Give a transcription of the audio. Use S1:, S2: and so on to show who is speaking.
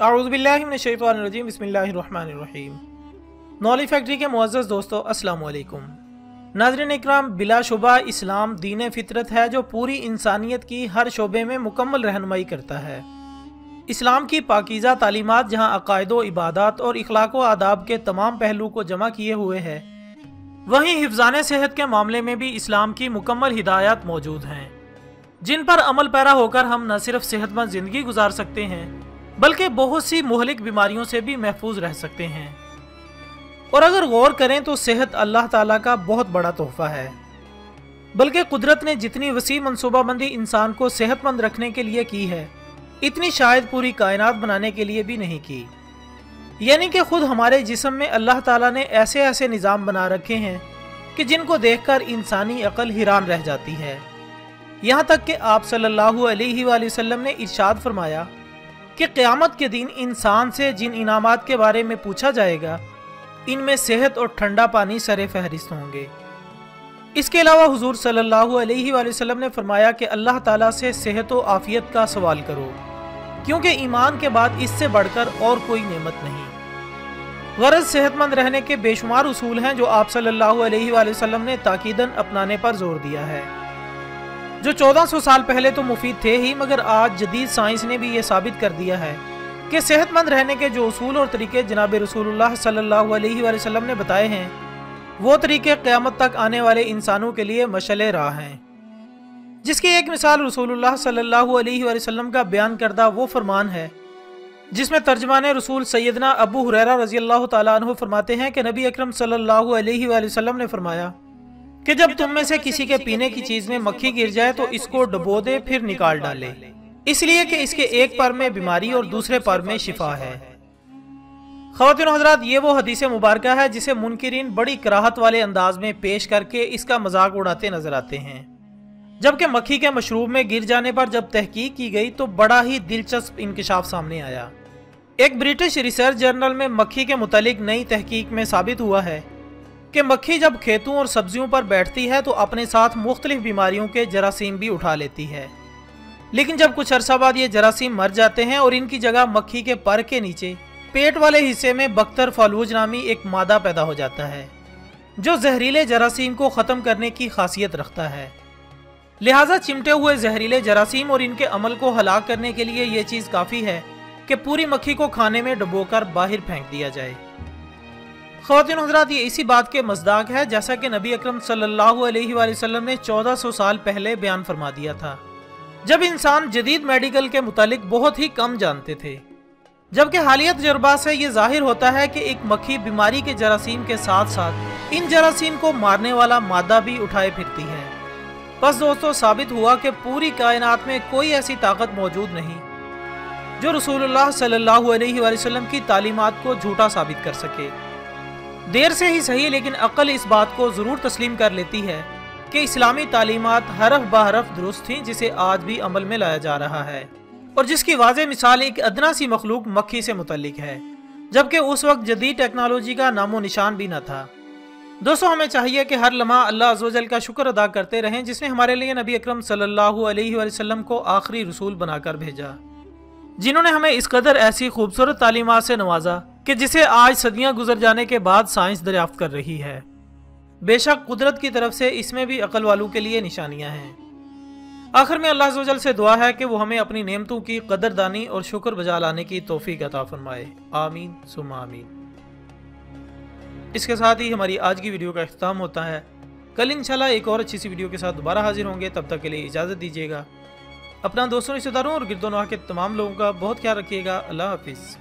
S1: اعوذ باللہ من الشیطان الرجیم، بسم اللہ الرحمن الرحیم۔ نولی فیکٹری کے معزز دوستو، السلام علیکم۔ ناظرین اکرام، بلا شبہ اسلام دین فطرت ہے جو پوری انسانیت کی ہر شعبے میں مکمل رہنمائی کرتا ہے۔ اسلام کی پاکیزہ تعلیمات جہاں عقائد و عبادات اور اخلاق و آداب کے تمام پہلو کو جمع کیے ہوئے ہیں، وہیں حفظان صحت کے معاملے میں بھی اسلام کی مکمل ہدایات موجود ہیں۔ جن پر عمل پیرا ہو کر ہم نہ صرف صحت مند زندگی گزار سکتے ہیں بلکہ بہت سی مہلک بیماریوں سے بھی محفوظ رہ سکتے ہیں۔ اور اگر غور کریں تو صحت اللہ تعالیٰ کا بہت بڑا تحفہ ہے۔ بلکہ قدرت نے جتنی وسیع منصوبہ بندی انسان کو صحت مند رکھنے کے لیے کی ہے، اتنی شاید پوری کائنات بنانے کے لیے بھی نہیں کی۔ یعنی کہ خود ہمارے جسم میں اللہ تعالیٰ نے ایسے ایسے نظام بنا رکھے ہیں کہ جن کو دیکھ کر انسانی عقل حیران رہ جاتی ہے۔ یہاں تک کہ آپ صلی اللہ علیہ وآلہ وسلم نے ارشاد فرمایا کہ قیامت کے دن انسان سے جن انعامات کے بارے میں پوچھا جائے گا، ان میں صحت اور ٹھنڈا پانی سر فہرست ہوں گے۔ اس کے علاوہ حضور صلی اللہ علیہ وآلہ وسلم نے فرمایا کہ اللہ تعالیٰ سے صحت و عافیت کا سوال کرو، کیونکہ ایمان کے بعد اس سے بڑھ کر اور کوئی نعمت نہیں۔ غرض صحت مند رہنے کے بے شمار اصول ہیں جو آپ صلی اللہ علیہ وآلہ وسلم نے تاکیدن اپنانے پر زور دیا ہے۔ جو چودہ سو سال پہلے تو مفید تھے ہی، مگر آج جدید سائنس نے بھی یہ ثابت کر دیا ہے کہ صحت مند رہنے کے جو اصول اور طریقے جناب رسول اللہ صلی اللہ علیہ وآلہ وسلم نے بتائے ہیں، وہ طریقے قیامت تک آنے والے انسانوں کے لیے مشل راہ ہیں۔ جس کی ایک مثال رسول اللہ صلی اللہ علیہ وآلہ وسلم کا بیان کردہ وہ فرمان ہے، جس میں ترجمان رسول سیدنا ابو حریرہ رضی اللہ تعالیٰ عنہ فرماتے ہیں کہ نبی اکرم صلی اللہ علیہ وآلہ وسلم نے فرمایا کہ جب تم میں سے کسی کے پینے کی چیز میں مکھی گر جائے تو اس کو ڈبو دے، پھر نکال ڈالے۔ اس لیے کہ اس کے ایک پر میں بیماری اور دوسرے پر میں شفا ہے۔ خواتین حضرات، یہ وہ حدیث مبارکہ ہے جسے منکرین بڑی کراہت والے انداز میں پیش کر کے اس کا مذاق اڑاتے نظر آتے ہیں۔ جبکہ مکھی کے مشروب میں گر جانے پر جب تحقیق کی گئی تو بڑا ہی دلچسپ انکشاف سامنے آیا۔ ایک برٹش ریسرچ جرنل میں مکھی کے متعلق نئی تحقیق میں ثابت ہوا ہے کہ مکھی جب کھیتوں اور سبزیوں پر بیٹھتی ہے تو اپنے ساتھ مختلف بیماریوں کے جراثیم بھی اٹھا لیتی ہے۔ لیکن جب کچھ عرصہ بعد یہ جراثیم مر جاتے ہیں اور ان کی جگہ مکھی کے پر کے نیچے پیٹ والے حصے میں بختر فالوج نامی ایک مادہ پیدا ہو جاتا ہے، جو زہریلے جراثیم کو ختم کرنے کی خاصیت رکھتا ہے۔ لہٰذا چمٹے ہوئے زہریلے جراثیم اور ان کے عمل کو ہلاک کرنے کے لیے یہ چیز کافی ہے کہ پوری مکھی کو کھانے میں ڈبو کر باہر پھینک دیا جائے۔ خواتین حضرات، یہ اسی بات کے مزداق ہے جیسا کہ نبی اکرم صلی اللہ علیہ وآلہ وسلم نے چودہ سو سال پہلے بیان فرما دیا تھا۔ جب انسان جدید میڈیکل کے متعلق بہت ہی کم جانتے تھے، جبکہ حالیت تجربہ سے یہ ظاہر ہوتا ہے کہ ایک مکھی بیماری کے جراثیم کے ساتھ ساتھ ان جراثیم کو مارنے والا مادہ بھی اٹھائے پھرتی ہے۔ بس دوستو، ثابت ہوا کہ پوری کائنات میں کوئی ایسی طاقت موجود نہیں جو رسول اللہ صلی اللہ علیہ وآلہ وسلم کی تعلیمات کو جھوٹا ثابت کر سکے۔ دیر سے ہی صحیح لیکن عقل اس بات کو ضرور تسلیم کر لیتی ہے کہ اسلامی تعلیمات حرف بحرف درست تھیں جسے آج بھی عمل میں لایا جا رہا ہے اور جس کی واضح مثال ایک ادنا سی مخلوق مکھی سے متعلق ہے، جبکہ اس وقت جدید ٹیکنالوجی کا نام و نشان بھی نہ تھا۔ دوستو، ہمیں چاہیے کہ ہر لمحہ اللہ عزوجل کا شکر ادا کرتے رہیں، جس نے ہمارے لیے نبی اکرم صلی اللہ علیہ وسلم کو آخری رسول بنا کر بھیجا۔ جنہوں نے ہمیں اس قدر ایسی خوبصورت تعلیمات سے نوازا کہ جسے آج صدیاں گزر جانے کے بعد سائنس دریافت کر رہی ہے۔ بے شک قدرت کی طرف سے اس میں بھی عقل والوں کے لیے نشانیاں ہیں۔ آخر میں اللہ عزوجل سے دعا ہے کہ وہ ہمیں اپنی نعمتوں کی قدردانی اور شکر بجا لانے کی توفیق عطا فرمائے۔ آمین سم آمین۔ اس کے ساتھ ہی ہماری آج کی ویڈیو کا اختتام ہوتا ہے۔ کل انشاءاللہ ایک اور اچھی سی ویڈیو کے ساتھ دوبارہ حاضر ہوں گے۔ تب تک کے لیے اجازت دیجیے گا۔ اپنا دوستوں، رشتہ داروں اور گرد و نواح کے تمام لوگوں کا بہت خیال رکھیے گا۔ اللہ حافظ۔